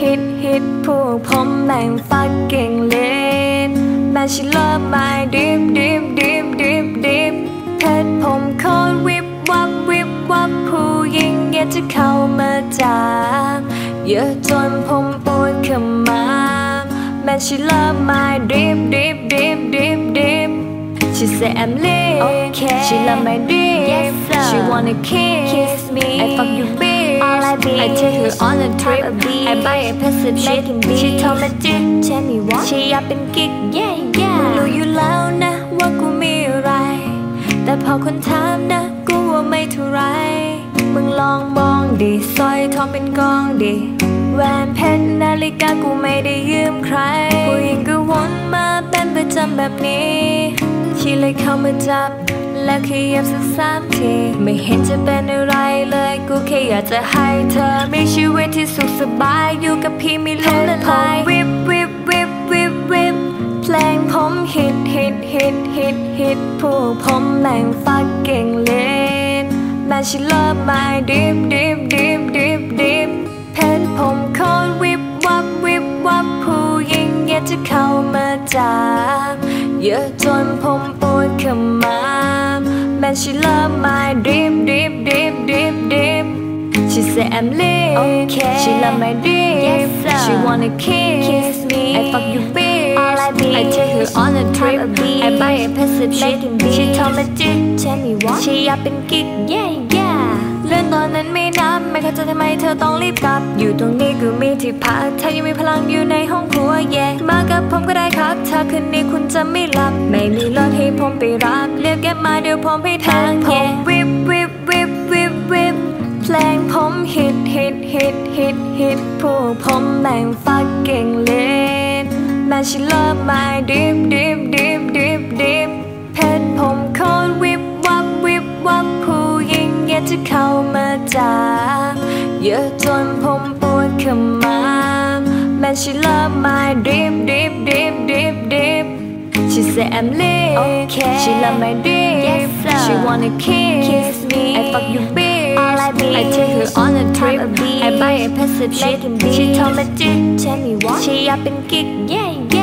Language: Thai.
ฮิตฮิตฮิตพวกผมแม่งฟักเก่งเล่นแม่ชิล ove my dip dip dip dip dip เพชรผมโคตรวิบวับวิบวับผู้หญิงอยากจะเข้ามาจากเยอะจนผมปวดขมามแม่ชิ love my dip dip dip dip dip She said I'm lit Okay. She love my dip Yes, sir. She wanna kiss, Kiss me. I fuck you bitch All I be I take her on a trip Have a beat. I buy a passive shit Making beats. She told me to Tell me what she อยากเป็นกิ๊ก Yeah มึง yeah รู้อยู่แล้วนะว่ากูมีอะไร แต่พอคนถามนะกูว่าไม่เท่าไร มึงลองมองดิสร้อยทองเป็นกองดิแหวนเพชรนาฬิกากูไม่ได้ยืมใครผู้หญิงก็วนมาเป็นประจำแบบนี้ที่เลยเข้ามาจับ แล้วขยับสักสามที ไม่เห็นจะเป็นอะไรเลย กูแค่อยากจะให้เธอ มีชีวิตที่สุขสบายอยู่กับพี่ไม่ล้มละลายวิบวิบวิบวิบวิบเพลงผมฮิตฮิตฮิตฮิตฮิตพวกผมแม่งฟักเก่งเล่นแม่ชิ love my dip dip dip dip dip เพชรผมโคตรวิบวับวิบวับผู้หญิงอยากจะเข้ามาจากเยอะจนผมปวดขมา มแม่ชิ love my dip dip dip dip dip She said I'm lit Okay. She love my dip Yes, sir. She wanna kiss, Kiss me. I fuck you bitch All I be I take her on a trip Have a beat. I buy a passive shit Making She beats. told me to Tell me what she อยากเป็นกิ๊ก Yeah yeah เรื่องตอนนั้นไม่นับไม่เข้าใจทำไมเธอต้องรีบกลับ อยู่ตรงนี้กูมีที่พักเธอยังมีพลังอยู่ในห้องครัวแย่มากับผมก็ได้ครับ ถ้าคืนนี้คุณจะไม่หลับ ไม่มีรถให้ผมไปรับเรียกแก็ บมาเดี๋ยวผมให้ทางผมวิบวิบวิบวิบวิบเพลงผมฮิตฮิตฮิตฮิตฮิตพวกผมแม่งฟักเก่งเล่นแม่ชิ love my dip dip dip dip dip เพชรผมโคตรวิบวับวิบวับผู้หญิงอยากจะเข้ามาจากเยอะจนผมปวดขมามแม่ชิ love my dip dip dip dip dip She said I'm lit. Okay. She love my drip yes. She wanna kiss, kiss me. I fuck you bitch. All I. I take her on a trip. a I buy a piece of shit She told me to Tell me what? She up and kick. Yeah, yeah.